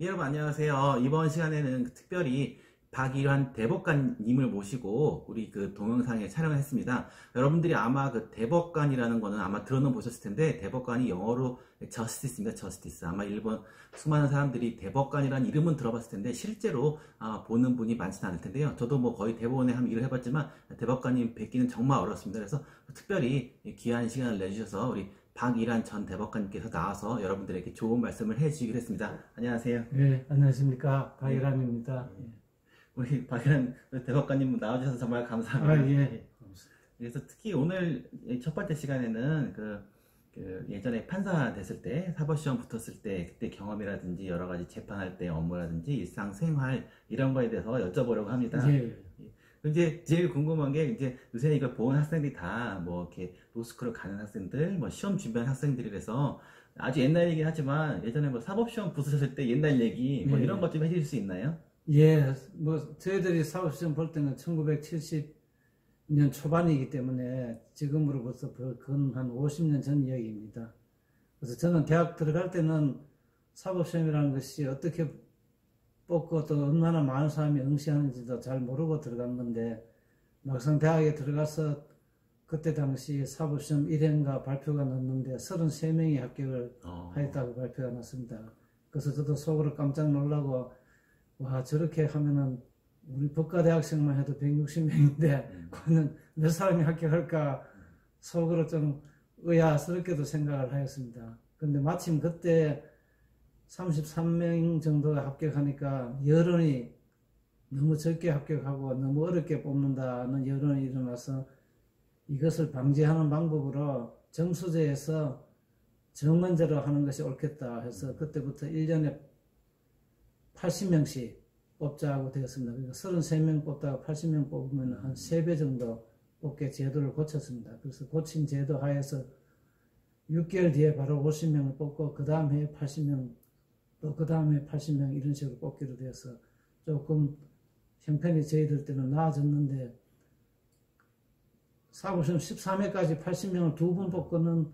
예, 여러분 안녕하세요. 이번 시간에는 특별히 박일환 대법관님을 모시고 우리 그 동영상에 촬영을 했습니다. 여러분들이 아마 그 대법관이라는 거는 아마 들어는 보셨을 텐데 대법관이 영어로 저스티스입니다. 저스티스. 아마 일본 수많은 사람들이 대법관이라는 이름은 들어봤을 텐데 실제로 아, 보는 분이 많지는 않을 텐데요. 저도 뭐 거의 대법원에 한 일을 해봤지만 대법관님 뵙기는 정말 어렵습니다. 그래서 특별히 귀한 시간을 내주셔서 우리 박일환 전 대법관님께서 나와서 여러분들에게 좋은 말씀을 해주시기로 했습니다. 안녕하세요. 네, 안녕하십니까. 박일환입니다. 예. 우리 박일환 대법관님 나와주셔서 정말 감사합니다. 아, 예. 그래서 특히 오늘 첫 번째 시간에는 그, 그 예전에 판사 됐을 때 사법시험 붙었을 때 그때 경험이라든지 여러 가지 재판할 때 업무라든지 일상생활 이런 거에 대해서 여쭤보려고 합니다. 예. 이제 제일 궁금한 게 이제 요새 이걸 본 학생들이 다 뭐 이렇게 로스쿨을 가는 학생들, 뭐 시험 준비하는 학생들이라서 아주 옛날 얘기 하지만 예전에 뭐 사법 시험 붙으셨을 때 옛날 얘기 뭐 예. 이런 것 좀 해주실 수 있나요? 예, 뭐, 저희들이 사법 시험 볼 때는 1970년 초반이기 때문에 지금으로부터 그건 한 50년 전 이야기입니다. 그래서 저는 대학 들어갈 때는 사법 시험이라는 것이 어떻게 뽑고 또 얼마나 많은 사람이 응시하는지도 잘 모르고 들어갔는데 막상 대학에 들어가서 그때 당시 사법시험 1회인가 발표가 났는데 33명이 합격을 어. 하였다고 발표가 났습니다. 그래서 저도 속으로 깜짝 놀라고 와 저렇게 하면은 우리 법과대학생만 해도 160명인데 그는 몇 사람이 합격할까 속으로 좀 의아스럽게도 생각을 하였습니다. 근데 마침 그때 33명 정도가 합격하니까 여론이 너무 적게 합격하고 너무 어렵게 뽑는다는 여론이 일어나서 이것을 방지하는 방법으로 정수제에서 정원제로 하는 것이 옳겠다 해서 그때부터 1년에 80명씩 뽑자고 되었습니다. 그러니까 33명 뽑다가 80명 뽑으면 한 3배 정도 뽑게 제도를 고쳤습니다. 그래서 고친 제도 하에서 6개월 뒤에 바로 50명을 뽑고 그 다음 해에 80명 또 그 다음에 80명 이런 식으로 뽑기로 되어서 조금 형편이 저희들 때는 나아졌는데 사고시험 13회까지 80명을 두 번 뽑고는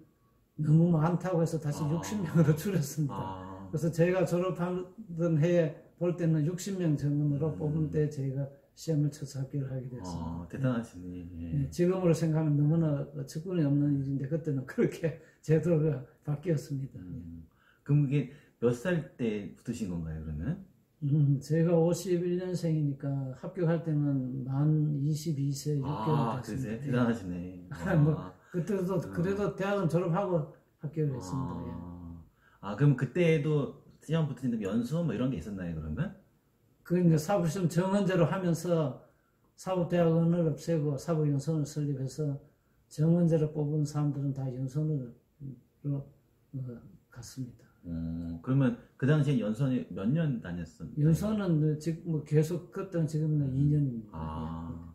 너무 많다고 해서 다시 아. 60명으로 줄였습니다. 아, 그래서 저희가 졸업하던 해에 볼 때는 60명 정원으로 음. 뽑은 때 저희가 시험을 쳐서 합격을 하게 됐습니다. 어, 대단하시네. 예. 예, 지금으로 생각하면 너무나 측근이 없는 일인데 그때는 그렇게 제도가 바뀌었습니다. 음, 그럼 이게 몇 살 때 붙으신 건가요, 그러면? 음, 제가 51년생이니까 합격할 때는 만 22세 6개월 아, 됐습니다. 그러세요? 예. 대단하시네. 뭐, 아, 그때도 그래도 대학은 졸업하고 합격을 했습니다. 예. 아, 아, 그럼 그때도 시험 붙으는데 연수 뭐 이런 게 있었나요, 그러면? 그 이제 사법시험 정원제로 하면서 사법대학원을 없애고 사법연수원을 설립해서 정원제로 뽑은 사람들은 다 연수원으로 어, 갔습니다. 어, 그러면 그 당시에 연수원이 몇 년 다녔었나요? 연수원은 지금 뭐 계속 그때는 지금은 2년입니다. 아,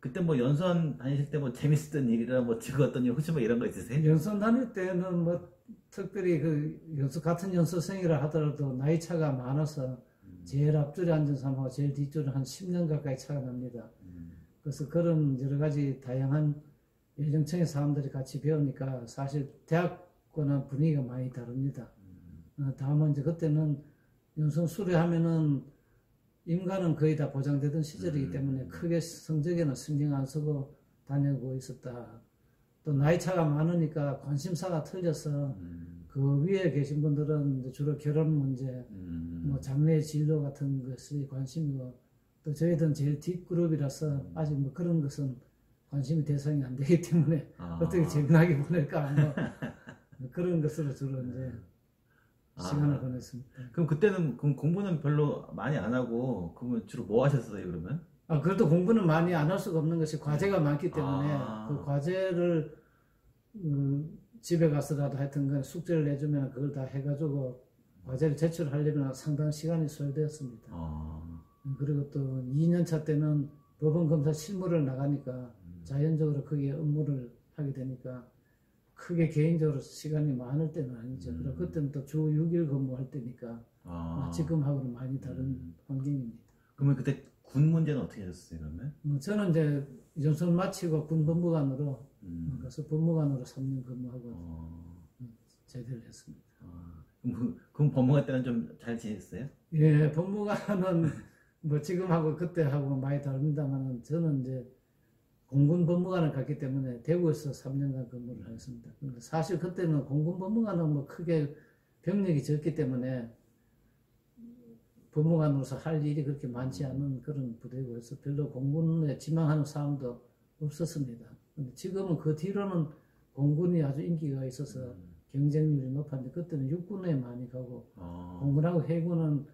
그때 뭐 연수원 다니실 때 뭐 재밌었던 일이나 뭐 즐거웠던 일 혹시 뭐 이런 거 있으세요? 연수원 다닐 때는 뭐 특별히 그 연수 같은 연수생이라 하더라도 나이 차가 많아서 제일 앞줄에 앉은 사람하고 제일 뒷줄은 한 10년 가까이 차가 납니다. 음, 그래서 그런 여러 가지 다양한 예정청의 사람들이 같이 배우니까 사실 대학과는 분위기가 많이 다릅니다. 어, 다만 이제 그때는 연수원 수료하면은 임관은 거의 다 보장되던 시절이기 음. 때문에 크게 성적에는 신경 안 쓰고 다니고 있었다. 또 나이 차가 많으니까 관심사가 틀려서 음, 그 위에 계신 분들은 이제 주로 결혼 문제, 음, 뭐 장래 진로 같은 것이 관심이고 또 저희들은 제일 뒷그룹이라서 아직 뭐 그런 것은 관심이 대상이 안 되기 때문에 아. 어떻게 재미나게 보낼까 뭐 그런 것으로 주로 이제 아. 시간을 보냈습니다. 그럼 그때는 그럼 공부는 별로 많이 안 하고 그러면 주로 뭐 하셨어요, 그러면? 아 그래도 공부는 많이 안 할 수가 없는 것이 과제가 많기 때문에 아. 그 과제를 음, 집에 가서라도 하여튼 간 숙제를 내주면 그걸 다 해가지고 과제를 제출하려면 상당한 시간이 소요되었습니다. 아, 그리고 또 2년차 때는 법원 검사 실무를 나가니까 자연적으로 거기에 업무를 하게 되니까 크게 개인적으로 시간이 많을 때는 아니죠. 음. 그리고 그때는 또 주 6일 근무할 때니까 아. 지금하고는 많이 다른 음. 환경입니다. 그러면 그때 군 문제는 어떻게 하셨어요, 그러면? 뭐 저는 이제 연수를 마치고 군 법무관으로 음, 그래서 법무관으로 3년 근무하고 어, 제대를 했습니다. 아, 뭐, 그럼 법무관 때는 좀 잘 지냈어요? 예, 법무관은 뭐 지금하고 그때하고 많이 다릅니다만 저는 이제 공군 법무관을 갔기 때문에 대구에서 3년간 근무를 하였습니다. 근데 사실 그때는 공군 법무관은 뭐 크게 병력이 적기 때문에 법무관으로서 할 일이 그렇게 많지 않은 그런 부대고 해서 별로 공군에 지망하는 사람도 없었습니다. 근데 지금은 그 뒤로는 공군이 아주 인기가 있어서 경쟁률이 높았는데 그때는 육군에 많이 가고 어, 공군하고 해군은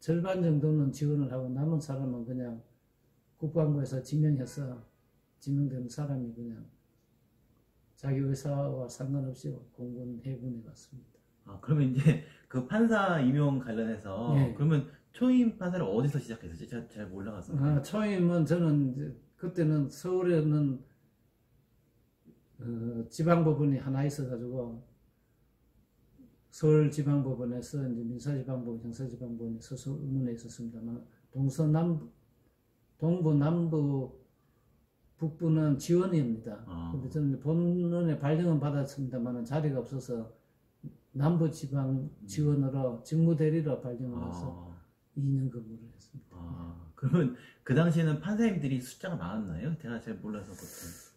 절반 정도는 지원을 하고 남은 사람은 그냥 국방부에서 지명해서 지명된 사람이 그냥 자기 의사와 상관없이 공군 해군에 갔습니다. 아, 그러면 이제 그 판사 임용 관련해서 예. 그러면 초임 판사를 어디서 시작했었지? 잘, 잘 몰라가서. 아, 초임은 저는 이제 그때는 서울에는 어, 지방법원이 하나 있어가지고 서울지방법원에서 이제 민사지방법, 형사지방법원에 서서 의문에 있었습니다만 동서남부, 동부, 남부, 북부는 지원입니다. 아. 근데 저는 본론에 발령은 받았습니다만 자리가 없어서 남부 지방 지원으로 직무 대리로 발령을 해서 아, 2년 근무를 했습니다. 아, 그러면 그 당시에는 판사님들이 숫자가 많았나요? 제가 잘 몰라서 보통.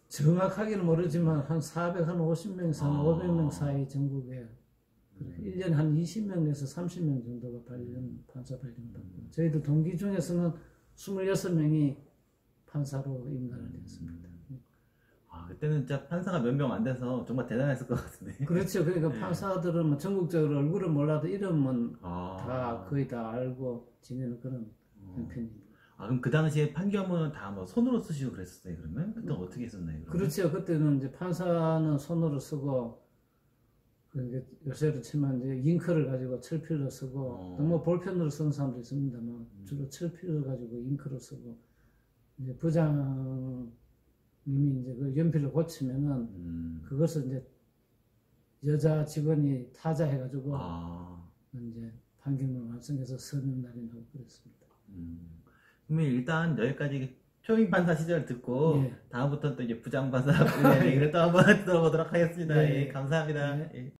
정확하게는 모르지만 한 400, 한 50명에서 한 아. 500명 사이 전국에 1년에 한 20명에서 30명 정도가 발령, 판사 발령받고 저희들 동기 중에서는 26명이 판사로 임관을 했습니다. 아, 그때는 진짜 판사가 몇 명 안 돼서 정말 대단했을 것 같은데. 그렇죠. 그러니까 네. 판사들은 뭐 전국적으로 얼굴은 몰라도 이름은 아, 다 거의 다 알고 지내는 그런 형편입니다. 아, 그럼 그 당시에 판결문은 다 뭐 손으로 쓰시고 그랬었어요, 그러면? 그때 어떻게 했었나요? 그러면? 그렇죠. 그때는 이제 판사는 손으로 쓰고, 그 요새로 치면 이제 잉크를 가지고 철필로 쓰고, 어. 또뭐 볼펜으로 쓰는 사람도 있습니다만, 주로 철필을 가지고 잉크로 쓰고, 이제 부장님이 이제 그 연필을 고치면은, 음, 그것을 이제 여자 직원이 타자해가지고, 아, 이제 판결문 완성해서 서는 날인하고 그랬습니다. 음. 그러면 일단 여기까지 초임 판사 시절 듣고 예. 다음부터 또 이제 부장 판사 얘기를 또 한번 들어보도록 하겠습니다. 예. 예, 감사합니다. 예. 예.